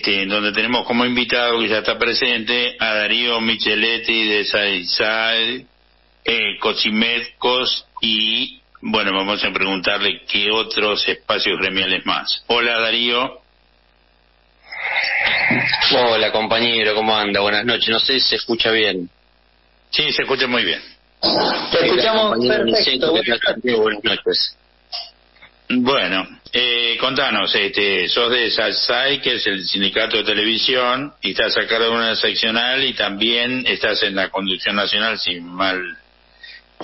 este, en donde tenemos como invitado que ya está presente a Darío Micheletti de Saizal, eh, Cosimetcos y, bueno, vamos a preguntarle qué otros espacios gremiales más. Hola Darío. Hola compañero, ¿cómo anda? Buenas noches. No sé si se escucha bien. Sí, se escucha muy bien. Te escuchamos perfecto. Buenas noches. Bueno, eh, contanos, este, sos de SALSAI, que es el sindicato de televisión, y estás a cargo de una seccional y también estás en la conducción nacional, si mal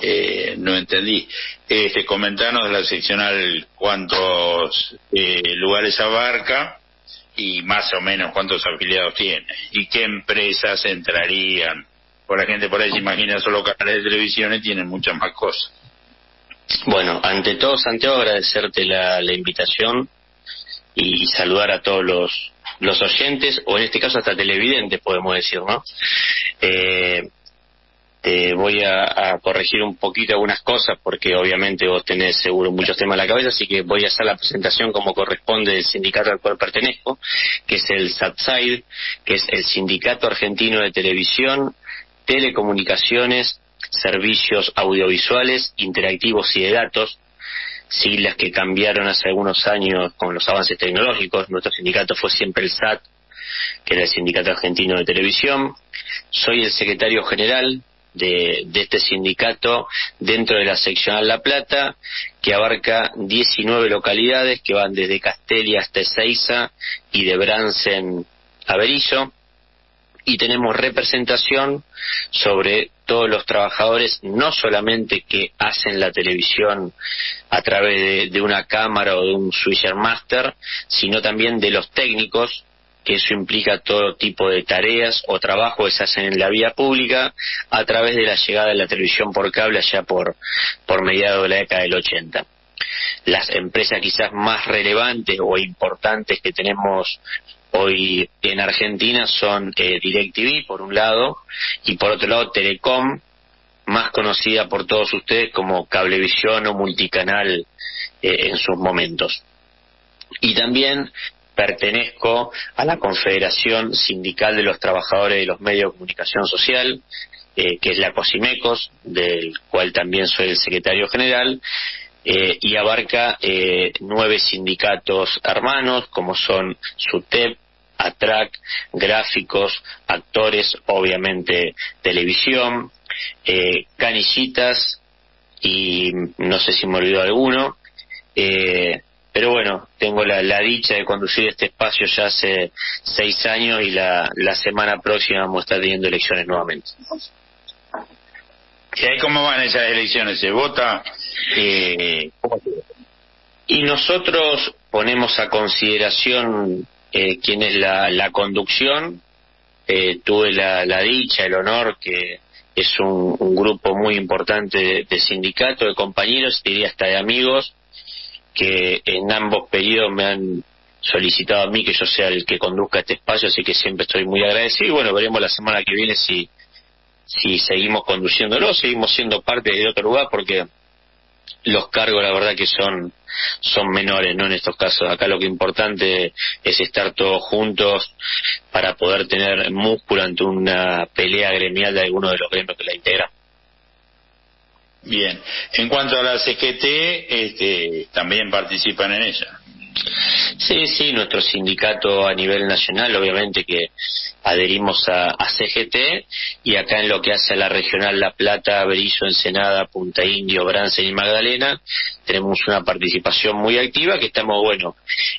eh, no entendí. Este, comentanos de la seccional cuántos eh, lugares abarca y más o menos cuántos afiliados tiene y qué empresas entrarían. Por la gente por ahí se imagina solo canales de televisión y tienen muchas más cosas. Bueno, ante todo, Santiago, agradecerte la, invitación y saludar a todos los, los oyentes, o en este caso hasta televidentes, podemos decir, ¿no? Eh, te voy a, corregir un poquito algunas cosas porque obviamente vos tenés seguro muchos temas en la cabeza, así que voy a hacer la presentación como corresponde del sindicato al cual pertenezco, que es el SATSAID, que es el Sindicato Argentino de Televisión, Telecomunicaciones servicios audiovisuales, interactivos y de datos, siglas que cambiaron hace algunos años con los avances tecnológicos. Nuestro sindicato fue siempre el SAT, que era el Sindicato Argentino de Televisión. Soy el secretario general de, de, este sindicato dentro de la seccional La Plata, que abarca 19 localidades que van desde Castelia hasta Ezeiza y de Bransen a Berizo y tenemos representación sobre todos los trabajadores, no solamente que hacen la televisión a través de, una cámara o de un switcher master, sino también de los técnicos, que eso implica todo tipo de tareas o trabajo que se hacen en la vía pública a través de la llegada de la televisión por cable allá por, por mediados de la década del 80 las empresas quizás más relevantes o importantes que tenemos hoy en Argentina son eh, DirecTV, por un lado, y por otro lado Telecom, más conocida por todos ustedes como Cablevisión o Multicanal eh, en sus momentos. Y también pertenezco a la Confederación Sindical de los Trabajadores de los Medios de Comunicación Social, eh, que es la COSIMECOS, del cual también soy el secretario general, eh, y abarca eh, nueve sindicatos hermanos, como son SUTEP, ATRAC, gráficos, actores, obviamente televisión, eh, canillitas y no sé si me olvidó alguno. Eh, pero bueno, tengo la, dicha de conducir este espacio ya hace seis años y la, la semana próxima vamos a estar teniendo elecciones nuevamente. ¿Y cómo van esas elecciones? ¿Se vota? Eh, y nosotros ponemos a consideración eh, quién es la, conducción. Eh, tuve la, dicha, el honor que es un, grupo muy importante de, de sindicato, de compañeros, diría hasta de amigos, que en ambos periodos me han solicitado a mí que yo sea el que conduzca este espacio, así que siempre estoy muy agradecido. Y bueno, veremos la semana que viene si, si seguimos conduciéndolo, seguimos siendo parte de otro lugar, porque los cargos la verdad que son son menores no en estos casos. Acá lo que importante es estar todos juntos para poder tener músculo ante una pelea gremial de alguno de los gremios que la integra. Bien. En cuanto a la CGT este, también participan en ella Sí, sí, nuestro sindicato a nivel nacional, obviamente que adherimos a, CGT y acá en lo que hace a la regional La Plata, Berizo, Ensenada, Punta Indio, Bransen y Magdalena, tenemos una participación muy activa que estamos, bueno,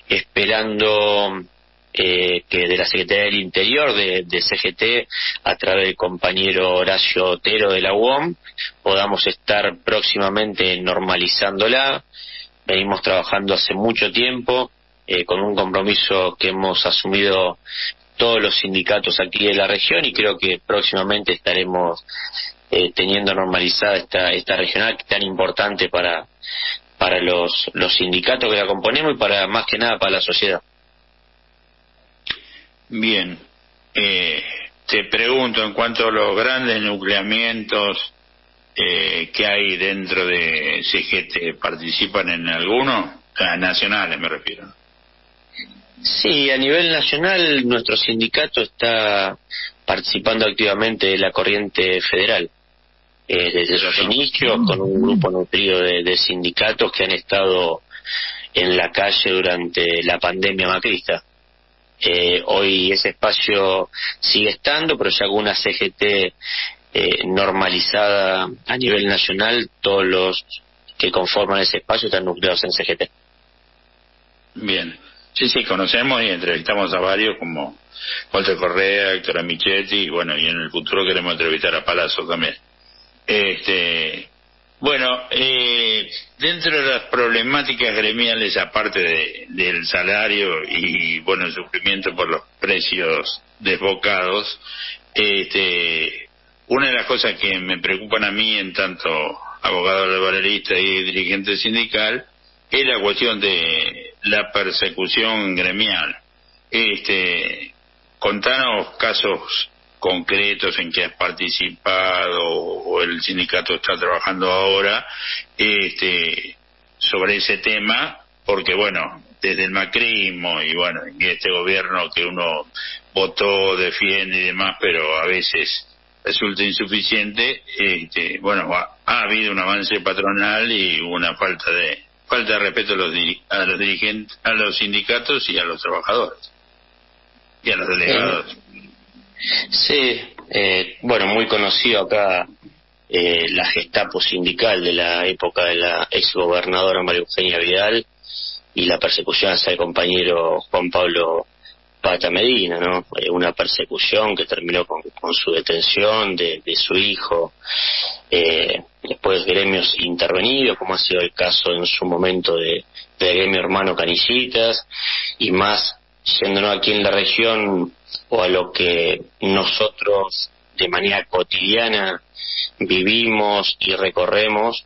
esperando eh, que de la Secretaría del Interior de, de, CGT, a través del compañero Horacio Otero de la UOM, podamos estar próximamente normalizándola. Venimos trabajando hace mucho tiempo eh, con un compromiso que hemos asumido todos los sindicatos aquí de la región y creo que próximamente estaremos eh, teniendo normalizada esta, esta regional tan importante para, para los, los sindicatos que la componemos y para más que nada para la sociedad. Bien, eh, te pregunto en cuanto a los grandes nucleamientos eh, que hay dentro de CGT, ¿participan en alguno? nacionales me refiero. Sí, a nivel nacional nuestro sindicato está participando activamente de la corriente federal. Eh, desde sus inicios, con un grupo nutrido de, sindicatos que han estado en la calle durante la pandemia macrista. Eh, hoy ese espacio sigue estando, pero ya con una CGT eh, normalizada a nivel nacional, todos los que conforman ese espacio están nucleados en CGT. Bien. Sí, sí, conocemos y entrevistamos a varios como Walter Correa, Héctor Michetti, y bueno, y en el futuro queremos entrevistar a Palazzo también. Este, bueno, eh, dentro de las problemáticas gremiales, aparte del salario y, bueno, el sufrimiento por los precios desbocados, este, una de las cosas que me preocupan a mí en tanto abogado laboralista y dirigente sindical es la cuestión de la persecución gremial. Este, contanos casos concretos en que has participado o el sindicato está trabajando ahora este, sobre ese tema, porque bueno, desde el macrismo y bueno, y este gobierno que uno votó, defiende y demás, pero a veces resulta insuficiente, este, bueno, ha, ha habido un avance patronal y una falta de falta de respeto a los, a los dirigentes, a los sindicatos y a los trabajadores y a los delegados. Sí, eh, bueno, muy conocido acá eh, la gestapo sindical de la época de la exgobernadora María Eugenia Vidal y la persecución hacia el compañero Juan Pablo Medina, ¿no? Una persecución que terminó con, su detención de, su hijo, eh, después gremios intervenidos, como ha sido el caso en su momento de, de gremio hermano Canillitas, y más yéndonos aquí en la región o a lo que nosotros de manera cotidiana vivimos y recorremos,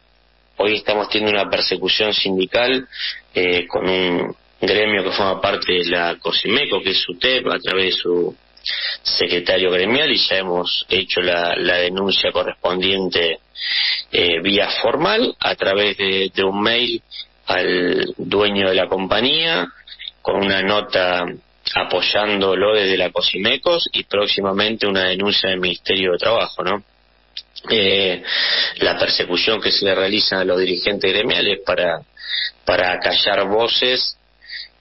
hoy estamos teniendo una persecución sindical eh, con un gremio que forma parte de la COSIMECO, que es UTEP, a través de su secretario gremial, y ya hemos hecho la, denuncia correspondiente eh, vía formal, a través de, un mail al dueño de la compañía, con una nota apoyándolo desde la COSIMECOS y próximamente una denuncia del Ministerio de Trabajo, ¿no? Eh, la persecución que se le realiza a los dirigentes gremiales para, para callar voces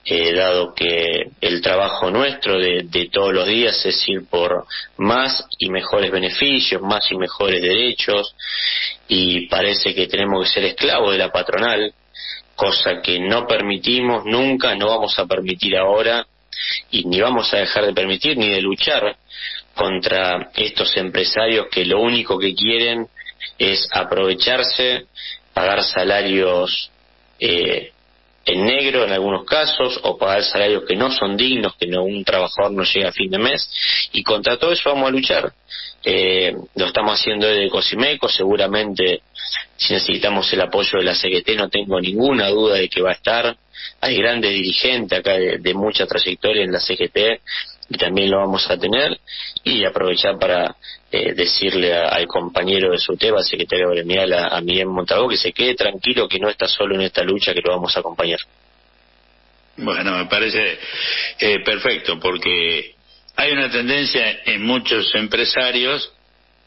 eh, dado que el trabajo nuestro de, todos los días es ir por más y mejores beneficios, más y mejores derechos, y parece que tenemos que ser esclavos de la patronal, cosa que no permitimos nunca, no vamos a permitir ahora, y ni vamos a dejar de permitir ni de luchar contra estos empresarios que lo único que quieren es aprovecharse, pagar salarios eh, en negro en algunos casos o pagar salarios que no son dignos, que no, un trabajador no llega a fin de mes y contra todo eso vamos a luchar. Eh, lo estamos haciendo desde Cosimeco, seguramente si necesitamos el apoyo de la CGT no tengo ninguna duda de que va a estar. Hay grandes dirigentes acá de mucha trayectoria en la CGT y también lo vamos a tener y aprovechar para eh, decirle al compañero de su tema, al secretario gremial, a, a Miguel Montago, que se quede tranquilo, que no está solo en esta lucha, que lo vamos a acompañar. Bueno, me parece eh, perfecto, porque hay una tendencia en muchos empresarios,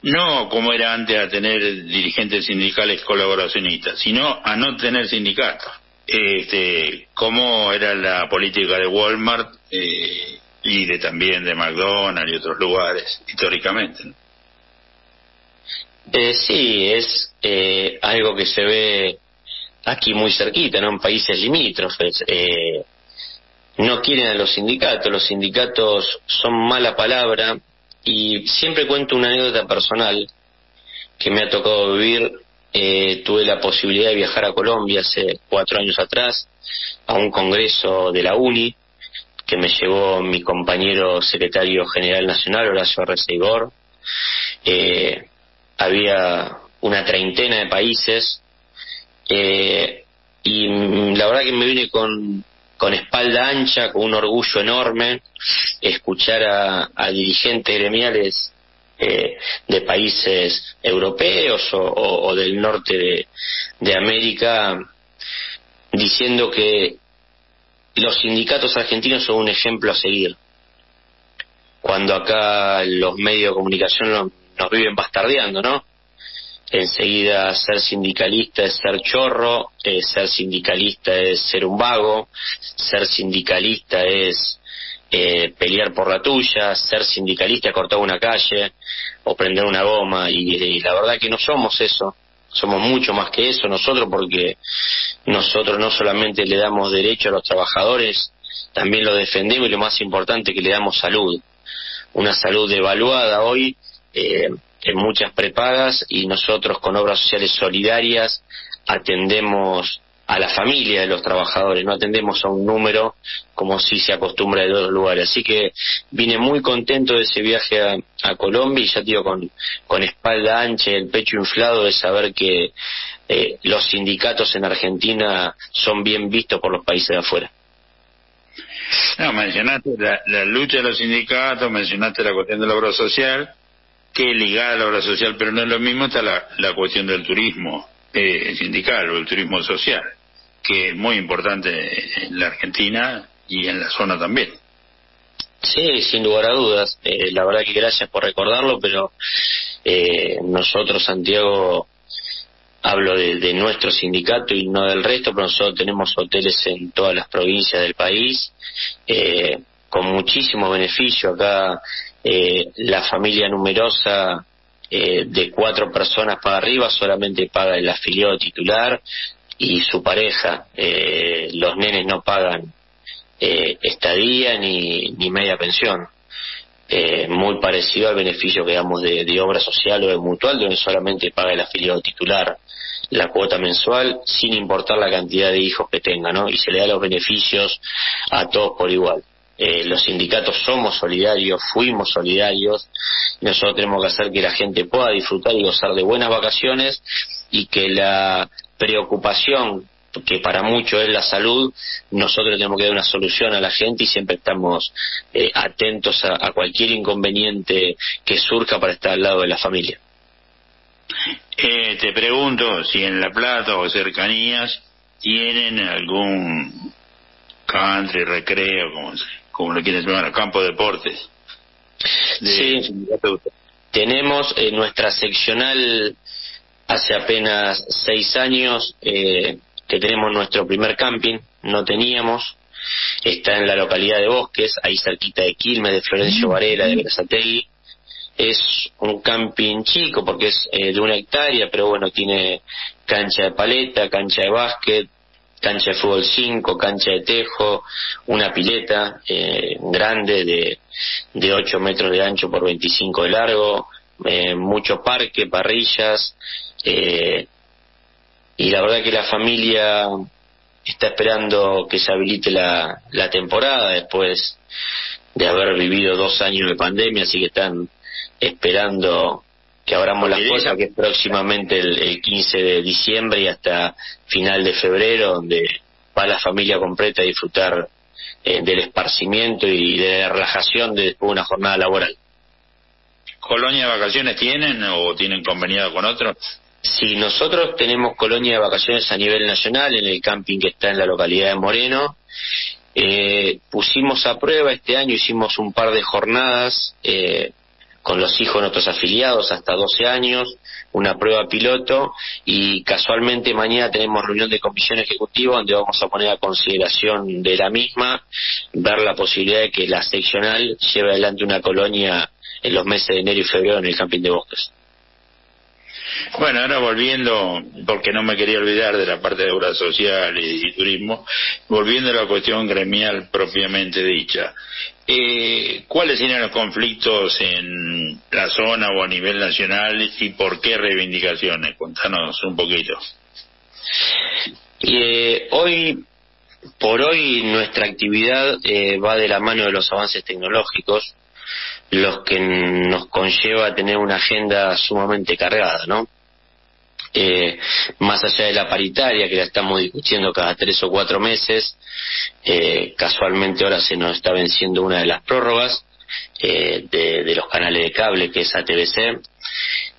no como era antes a tener dirigentes sindicales colaboracionistas, sino a no tener sindicatos. Este, como era la política de Walmart eh, y de también de McDonald's y otros lugares históricamente. Eh, sí, es eh, algo que se ve aquí muy cerquita, ¿no? En países limítrofes. Eh, no quieren a los sindicatos, los sindicatos son mala palabra y siempre cuento una anécdota personal que me ha tocado vivir. Eh, tuve la posibilidad de viajar a Colombia hace cuatro años atrás a un congreso de la UNI que me llevó mi compañero secretario general nacional, Horacio Receigor. Eh, había una treintena de países eh, y la verdad que me vine con, con espalda ancha, con un orgullo enorme, escuchar a, dirigentes gremiales eh, de países europeos o, del norte de, de, América diciendo que los sindicatos argentinos son un ejemplo a seguir. Cuando acá los medios de comunicación nos viven bastardeando, ¿no? enseguida ser sindicalista es ser chorro, eh, ser sindicalista es ser un vago, ser sindicalista es eh, pelear por la tuya, ser sindicalista es cortar una calle o prender una goma y, la verdad que no somos eso, somos mucho más que eso nosotros porque nosotros no solamente le damos derecho a los trabajadores, también lo defendemos y lo más importante que le damos salud, una salud evaluada hoy. Eh, en muchas prepagas y nosotros con obras sociales solidarias atendemos a la familia de los trabajadores, no atendemos a un número como si se acostumbra de otros lugares. Así que vine muy contento de ese viaje a, Colombia y ya digo con, con espalda ancha y el pecho inflado de saber que eh, los sindicatos en Argentina son bien vistos por los países de afuera. No, mencionaste la, la lucha de los sindicatos, mencionaste la cuestión de la obra social, que ligada a la obra social, pero no es lo mismo, está la, la cuestión del turismo eh, sindical o el turismo social, que es muy importante en la Argentina y en la zona también. Sí, sin lugar a dudas. Eh, la verdad que gracias por recordarlo, pero eh, nosotros, Santiago, hablo de, nuestro sindicato y no del resto, pero nosotros tenemos hoteles en todas las provincias del país, eh, con muchísimo beneficio. Acá eh, la familia numerosa eh, de cuatro personas para arriba solamente paga el afiliado titular y su pareja. Eh, los nenes no pagan estadía ni, ni media pensión. muy parecido al beneficio que damos de, de, obra social o de mutual, donde solamente paga el afiliado titular la cuota mensual sin importar la cantidad de hijos que tenga, ¿no? Y se le da los beneficios a todos por igual. Eh, los sindicatos somos solidarios, fuimos solidarios, nosotros tenemos que hacer que la gente pueda disfrutar y gozar de buenas vacaciones y que la preocupación que para muchos es la salud, nosotros tenemos que dar una solución a la gente y siempre estamos eh, atentos a, cualquier inconveniente que surja para estar al lado de la familia. Eh, te pregunto si en La Plata o cercanías tienen algún country, recreo, como lo quieres llamar, campo de deportes. sí, tenemos eh, nuestra seccional hace apenas seis años eh, que tenemos nuestro primer camping, no teníamos, está en la localidad de Bosques, ahí cerquita de Quilmes, de Florencio Varela, de Brazategui. Es un camping chico porque es eh, de una hectárea, pero bueno, tiene cancha de paleta, cancha de básquet, cancha de fútbol 5, cancha de tejo, una pileta eh, grande de, de 8 metros de ancho por 25 de largo, eh, mucho parque, parrillas, eh, y la verdad que la familia está esperando que se habilite la, la temporada después de haber vivido dos años de pandemia, así que están esperando que abramos las cosas, que es próximamente el, 15 de diciembre y hasta final de febrero, donde va la familia completa a disfrutar eh, del esparcimiento y de la relajación de después de una jornada laboral. ¿Colonia de vacaciones tienen o tienen conveniado con otros? Sí, nosotros tenemos colonia de vacaciones a nivel nacional en el camping que está en la localidad de Moreno. Eh, pusimos a prueba este año, hicimos un par de jornadas eh, con los hijos de nuestros afiliados hasta 12 años, una prueba piloto y casualmente mañana tenemos reunión de comisión ejecutiva donde vamos a poner a consideración de la misma, ver la posibilidad de que la seccional lleve adelante una colonia en los meses de enero y febrero en el camping de bosques. Bueno, ahora volviendo, porque no me quería olvidar de la parte de obra social y, turismo, volviendo a la cuestión gremial propiamente dicha. Eh, ¿Cuáles serían los conflictos en la zona o a nivel nacional y por qué reivindicaciones? Contanos un poquito. Eh, hoy, por hoy, nuestra actividad eh, va de la mano de los avances tecnológicos los que nos conlleva tener una agenda sumamente cargada, ¿no? Eh, más allá de la paritaria que la estamos discutiendo cada tres o cuatro meses, eh, casualmente ahora se nos está venciendo una de las prórrogas eh, de, los canales de cable que es ATBC,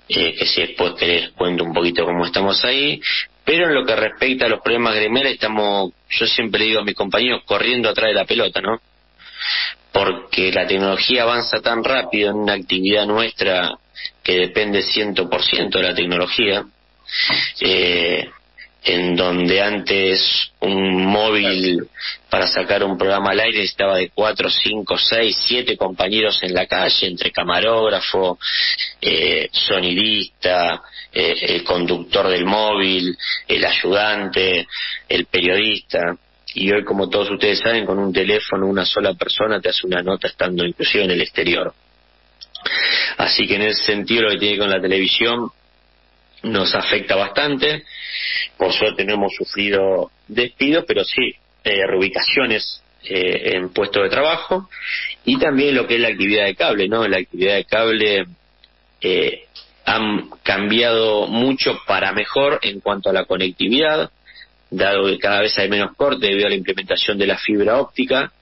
que si después querés cuento un poquito cómo estamos ahí, Pero en lo que respecta a los problemas gremiales, estamos, yo siempre digo a mis compañeros, corriendo atrás de la pelota, ¿no? Porque la tecnología avanza tan rápido en una actividad nuestra que depende 100% de la tecnología, eh, en donde antes un móvil para sacar un programa al aire estaba de cuatro, cinco, seis, siete compañeros en la calle, entre camarógrafo, eh, sonidista, eh, el conductor del móvil, el ayudante, el periodista. Y hoy, como todos ustedes saben, con un teléfono una sola persona te hace una nota estando inclusive en el exterior. Así que en ese sentido lo que tiene con la televisión nos afecta bastante. Por suerte no hemos sufrido despidos, pero sí eh, reubicaciones eh, en puestos de trabajo y también lo que es la actividad de cable, ¿no? La actividad de cable eh, han cambiado mucho para mejor en cuanto a la conectividad, dado que cada vez hay menos corte debido a la implementación de la fibra óptica.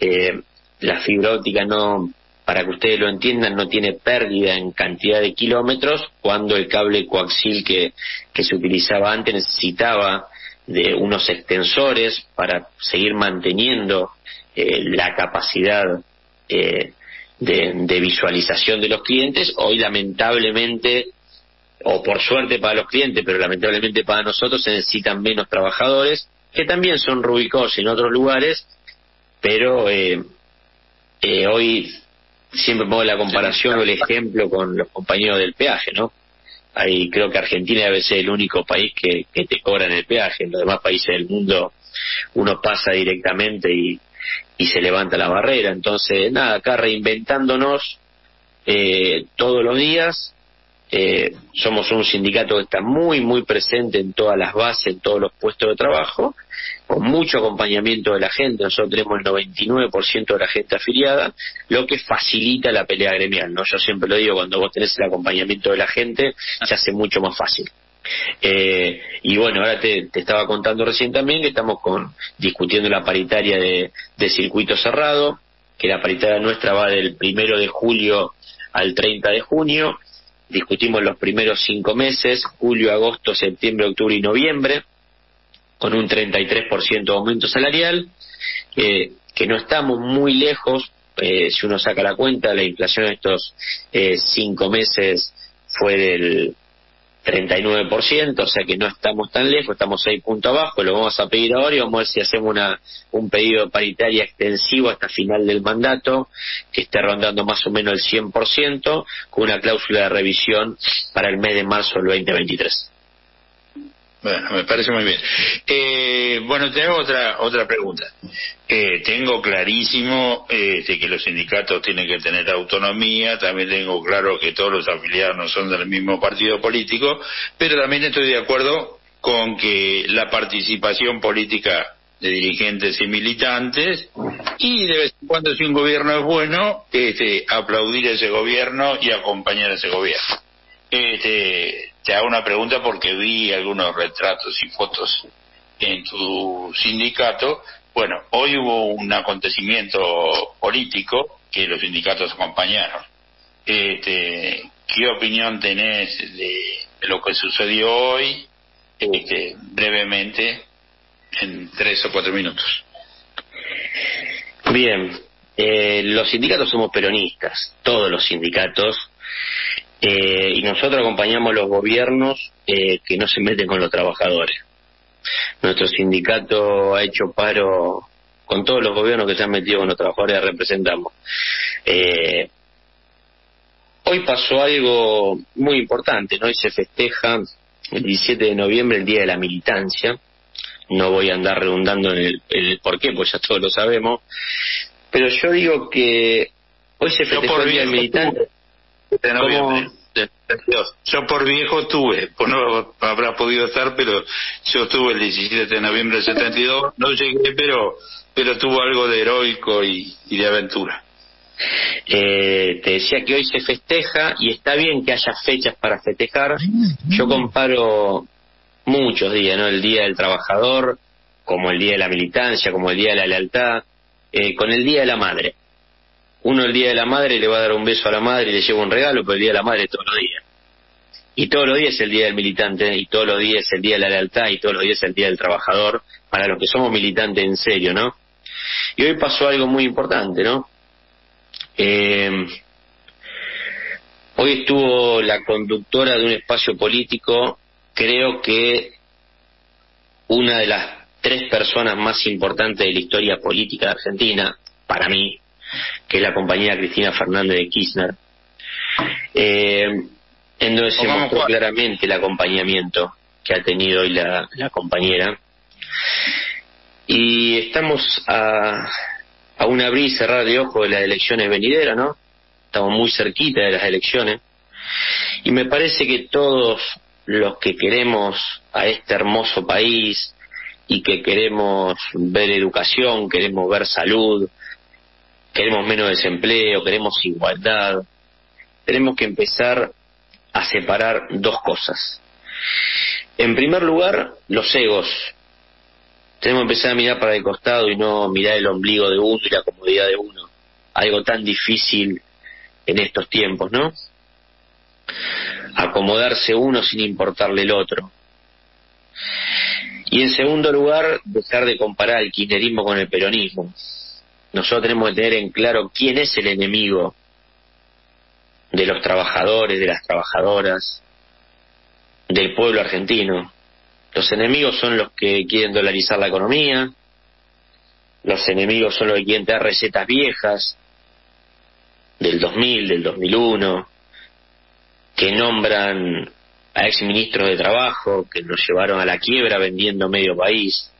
Eh, la fibra óptica no para que ustedes lo entiendan, no tiene pérdida en cantidad de kilómetros cuando el cable coaxil que, se utilizaba antes necesitaba de unos extensores para seguir manteniendo eh, la capacidad eh, de, visualización de los clientes. Hoy lamentablemente, o por suerte para los clientes, pero lamentablemente para nosotros se necesitan menos trabajadores, que también son rubicados en otros lugares, pero eh, hoy siempre pongo la comparación o el ejemplo con los compañeros del peaje, ¿no? Ahí creo que Argentina debe ser el único país que, que te cobran el peaje. En los demás países del mundo uno pasa directamente y, y se levanta la barrera. Entonces, nada, acá reinventándonos eh, todos los días. Eh, somos un sindicato que está muy, muy presente en todas las bases, en todos los puestos de trabajo con mucho acompañamiento de la gente, nosotros tenemos el 99% de la gente afiliada, lo que facilita la pelea gremial, ¿no? Yo siempre lo digo, cuando vos tenés el acompañamiento de la gente, se hace mucho más fácil. Eh, y bueno, ahora te, estaba contando recién también que estamos con, discutiendo la paritaria de, de circuito cerrado, que la paritaria nuestra va del primero de julio al 30 de junio, discutimos los primeros cinco meses, julio, agosto, septiembre, octubre y noviembre, con un 33% de aumento salarial, que no estamos muy lejos, eh, si uno saca la cuenta, la inflación en estos eh, cinco meses fue del 39%, o sea que no estamos tan lejos, estamos seis puntos abajo, lo vamos a pedir ahora y vamos a ver si hacemos una, un pedido de paritaria extensivo hasta final del mandato, que esté rondando más o menos el 100%, con una cláusula de revisión para el mes de marzo del 2023. Bueno, me parece muy bien. Eh, bueno, tengo otra otra pregunta. Eh, tengo clarísimo este, que los sindicatos tienen que tener autonomía, también tengo claro que todos los afiliados no son del mismo partido político, pero también estoy de acuerdo con que la participación política de dirigentes y militantes y de vez en cuando si un gobierno es bueno, este, aplaudir a ese gobierno y acompañar a ese gobierno. Este, te hago una pregunta porque vi algunos retratos y fotos en tu sindicato. Bueno, hoy hubo un acontecimiento político que los sindicatos acompañaron. Este, ¿Qué opinión tenés de, lo que sucedió hoy? Este, brevemente, en tres o cuatro minutos. Bien, eh, los sindicatos somos peronistas, todos los sindicatos, eh, y nosotros acompañamos a los gobiernos eh, que no se meten con los trabajadores. Nuestro sindicato ha hecho paro con todos los gobiernos que se han metido con los trabajadores que representamos. Eh, hoy pasó algo muy importante, ¿no? Hoy se festeja el 17 de noviembre el Día de la Militancia. No voy a andar redundando en el, el por qué, pues ya todos lo sabemos. Pero yo digo que hoy se festeja el Día del Militante de noviembre. Yo por viejo tuve, pues no habrá podido estar, pero yo tuve el 17 de noviembre del 72, no llegué, pero pero tuvo algo de heroico y, de aventura. Eh, te decía que hoy se festeja y está bien que haya fechas para festejar. Yo comparo muchos días, ¿no? El Día del Trabajador, como el Día de la Militancia, como el Día de la Lealtad, eh, con el Día de la Madre uno el día de la madre le va a dar un beso a la madre y le lleva un regalo, pero el día de la madre todos los días. Y todos los días es el Día del Militante, y todos los días es el Día de la Lealtad, y todos los días es el Día del Trabajador, para los que somos militantes en serio, ¿no? Y hoy pasó algo muy importante, ¿no? Eh, hoy estuvo la conductora de un espacio político, creo que una de las tres personas más importantes de la historia política de Argentina, para mí, que es la compañera Cristina Fernández de Kirchner, eh, en donde se mostró claramente el acompañamiento que ha tenido hoy la, compañera. Y estamos a, a un abrir y cerrar de ojos de las elecciones venideras, ¿no? Estamos muy cerquita de las elecciones. Y me parece que todos los que queremos a este hermoso país y que queremos ver educación, queremos ver salud, queremos menos desempleo, queremos igualdad, tenemos que empezar a separar dos cosas. En primer lugar, los egos. Tenemos que empezar a mirar para el costado y no mirar el ombligo de uno y la comodidad de uno. Algo tan difícil en estos tiempos, ¿no? Acomodarse uno sin importarle el otro. Y en segundo lugar, dejar de comparar el kirchnerismo con el peronismo. Nosotros tenemos que tener en claro quién es el enemigo de los trabajadores, de las trabajadoras, del pueblo argentino. Los enemigos son los que quieren dolarizar la economía, los enemigos son los que quieren tener recetas viejas del 2000, del 2001, que nombran a exministros de trabajo, que nos llevaron a la quiebra vendiendo medio país.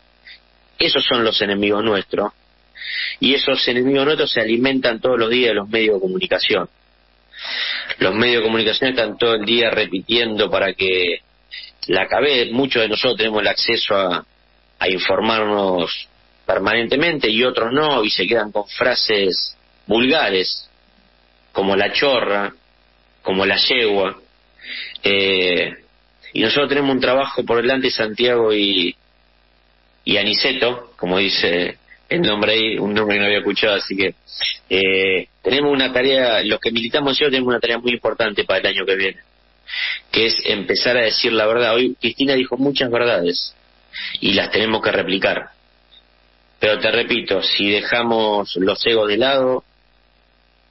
Esos son los enemigos nuestros. Y esos enemigos nuestros se alimentan todos los días de los medios de comunicación. Los medios de comunicación están todo el día repitiendo para que la cabeza, muchos de nosotros tenemos el acceso a, a informarnos permanentemente y otros no, y se quedan con frases vulgares, como la chorra, como la yegua. Eh, y nosotros tenemos un trabajo por delante, Santiago y, y Aniceto, como dice el nombre ahí, un nombre que no había escuchado, así que eh, tenemos una tarea, los que militamos yo tenemos una tarea muy importante para el año que viene, que es empezar a decir la verdad. Hoy Cristina dijo muchas verdades y las tenemos que replicar. Pero te repito, si dejamos los egos de lado,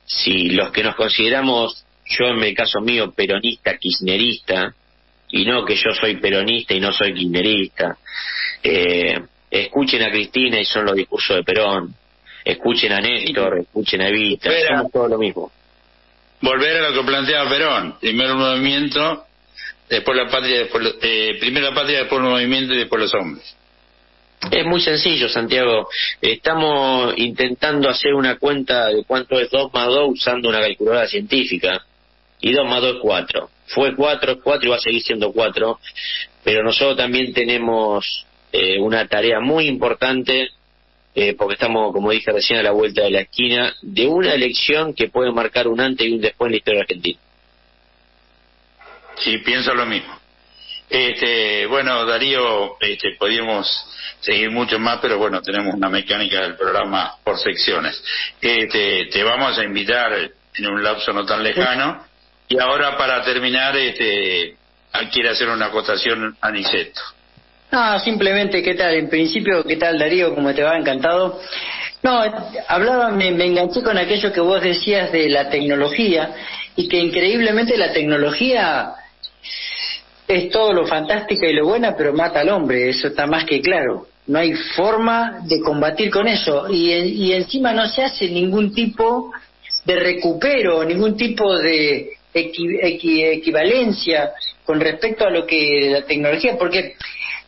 si los que nos consideramos, yo en el caso mío, peronista, kirchnerista, y no que yo soy peronista y no soy kirchnerista, eh, escuchen a Cristina y son los discursos de Perón, escuchen a Néstor, escuchen a Evita, somos todo lo mismo. Volver a lo que planteaba Perón, primero el movimiento, después la patria, después, eh, primero la patria, después el movimiento y después los hombres. Es muy sencillo, Santiago. Estamos intentando hacer una cuenta de cuánto es 2 más 2 usando una calculadora científica. Y 2 más 2 es 4. Fue 4, es 4 y va a seguir siendo 4. Pero nosotros también tenemos eh, una tarea muy importante, eh, porque estamos, como dije recién, a la vuelta de la esquina, de una elección que puede marcar un antes y un después en la historia argentina. Sí, pienso lo mismo. Este, bueno, Darío, este, podríamos seguir mucho más, pero bueno, tenemos una mecánica del programa por secciones. Este, te vamos a invitar en un lapso no tan lejano. Y ahora, para terminar, este, quiere hacer una acotación a Niceto. No, simplemente, ¿qué tal? En principio, ¿qué tal Darío? ¿Cómo te va? Encantado. No, hablaba, me, enganché con aquello que vos decías de la tecnología y que increíblemente la tecnología es todo lo fantástica y lo buena, pero mata al hombre, eso está más que claro. No hay forma de combatir con eso y, y encima no se hace ningún tipo de recupero, ningún tipo de equivalencia con respecto a lo que la tecnología, porque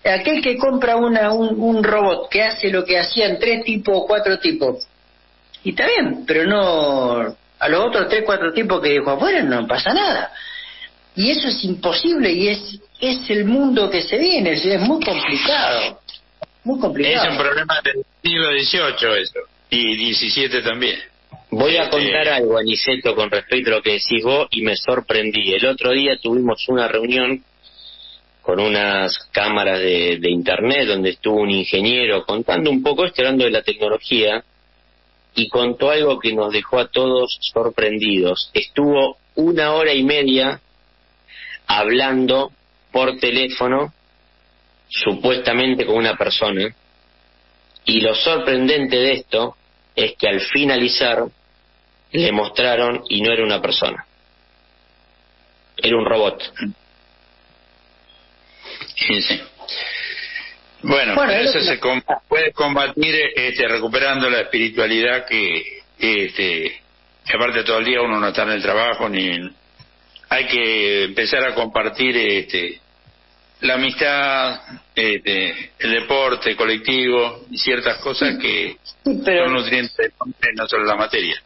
aquel que compra una, un, robot que hace lo que hacían tres tipos o cuatro tipos, y está bien, pero no a los otros tres, cuatro tipos que dejó afuera no pasa nada. Y eso es imposible y es, es el mundo que se viene, es, muy complicado. Muy complicado. Es un problema del siglo XVIII eso, y XVII también. Voy a este, contar algo, Aniceto, con respecto a lo que decís vos, y me sorprendí. El otro día tuvimos una reunión con unas cámaras de, internet donde estuvo un ingeniero contando un poco, estoy hablando de la tecnología, y contó algo que nos dejó a todos sorprendidos. Estuvo una hora y media hablando por teléfono, supuestamente con una persona, y lo sorprendente de esto es que al finalizar le mostraron y no era una persona, era un robot. Sí, sí. Bueno, eso se puede combatir este, recuperando la espiritualidad que, este, aparte todo el día uno no está en el trabajo ni hay que empezar a compartir este, la amistad, este, el deporte colectivo y ciertas cosas que son nutrientes no solo la materia.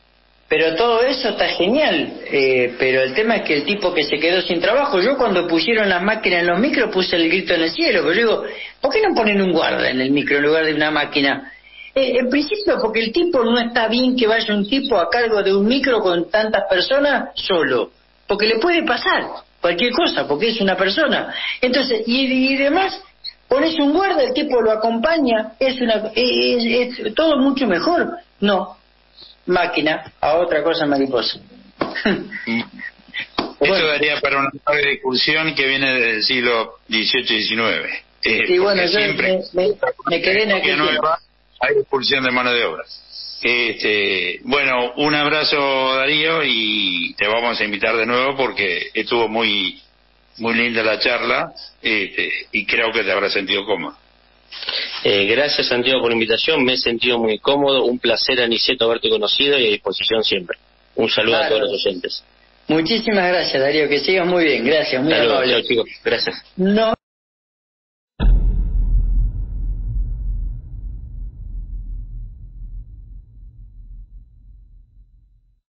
Pero todo eso está genial, eh, pero el tema es que el tipo que se quedó sin trabajo, yo cuando pusieron las máquinas en los micros puse el grito en el cielo, pero digo, ¿por qué no ponen un guarda en el micro en lugar de una máquina? Eh, en principio porque el tipo no está bien que vaya un tipo a cargo de un micro con tantas personas solo, porque le puede pasar cualquier cosa, porque es una persona. Entonces, y, y demás, pones un guarda, el tipo lo acompaña, es, una, es todo mucho mejor. No, máquina a otra cosa mariposa. Esto daría para una discusión que viene del siglo XVIII y XIX. Eh, bueno, siempre me, quedé en aquel Hay expulsión de mano de obra. Este, bueno, un abrazo Darío y te vamos a invitar de nuevo porque estuvo muy muy linda la charla este, y creo que te habrá sentido cómodo. Eh, gracias Santiago por la invitación, me he sentido muy cómodo, un placer Aniceto haberte conocido y a disposición siempre. Un saludo a todos los oyentes. Muchísimas gracias Darío, que sigas muy bien, gracias, muy amable. chicos, gracias. No.